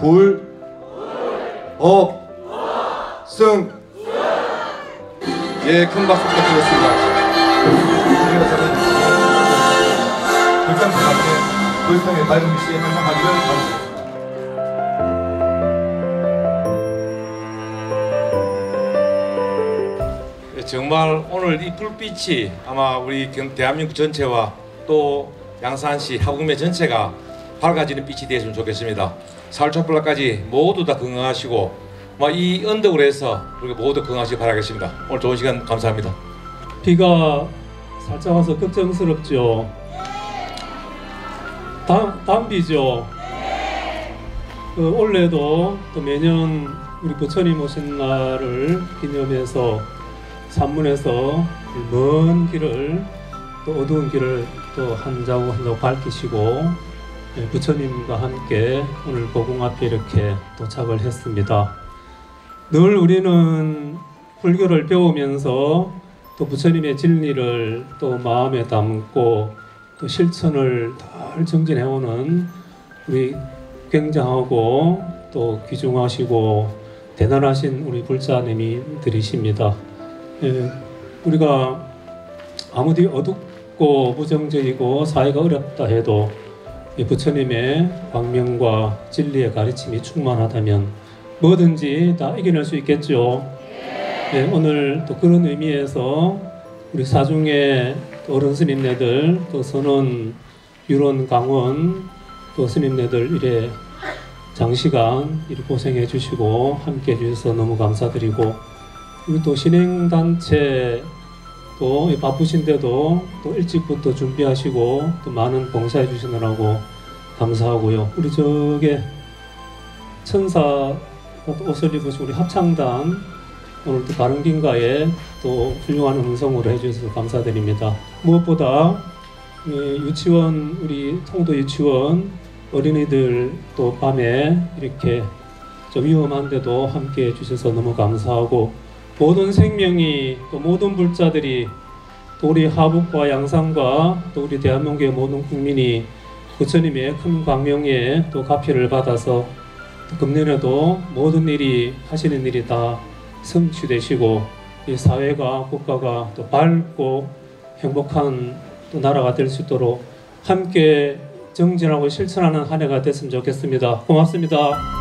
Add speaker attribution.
Speaker 1: 불, 법, 승. 예, 큰 박수 부탁드리겠습니다. 불상수 앞에 불상의 밝은 빛이 항상 가기를 바랍니다.
Speaker 2: 예, 정말 오늘 이 불빛이 아마 우리 경- 대한민국 전체와 또 양산시 하구매 전체가 밝아지는 빛이 되었으면 좋겠습니다. 촛불날까지 모두 다 건강하시고 뭐이 언덕으로 해서 우리 모두 건강하시기 바라겠습니다. 오늘 좋은 시간 감사합니다.
Speaker 3: 비가 살짝 와서 걱정스럽죠. 단, 단비죠. 그 올해도 또 매년 우리 부처님 오신 날을 기념해서 산문에서 먼 길을 또 어두운 길을 또 한 자국 한 자국 밝히시고 예, 부처님과 함께 오늘 고궁 앞에 이렇게 도착을 했습니다. 늘 우리는 불교를 배우면서 또 부처님의 진리를 또 마음에 담고 또 실천을 늘 정진해오는 우리 굉장하고 또 귀중하시고 대단하신 우리 불자님들이십니다. 예, 우리가 아무리 어둡고 부정적이고 사회가 어렵다 해도 이 부처님의 광명과 진리의 가르침이 충만하다면 뭐든지 다 이겨낼 수 있겠죠. 네, 오늘 또 그런 의미에서 우리 사중의 또 어른 스님네들 또 선원 유론 강원 또 스님네들 이래 장시간 이렇게 고생해 주시고 함께 해 주셔서 너무 감사드리고 그리고 또 신행단체 또 바쁘신데도 또 일찍부터 준비하시고 또 많은 봉사해 주시느라고 감사하고요. 우리 저게 천사 옷을 입으신 우리 합창단 오늘 또 바른 긴가에 또 훌륭한 음성으로 해주셔서 감사드립니다. 무엇보다 예, 유치원 우리 통도 유치원 어린이들 또 밤에 이렇게 좀 위험한데도 함께 해주셔서 너무 감사하고 모든 생명이 또 모든 불자들이 또 우리 하북과 양산과 또 우리 대한민국의 모든 국민이 부처님의 큰 광명에 또 가피를 받아서 또 금년에도 모든 일이 하시는 일이 다 성취되시고 이 사회가 국가가 또 밝고 행복한 또 나라가 될 수 있도록 함께 정진하고 실천하는 한 해가 됐으면 좋겠습니다. 고맙습니다.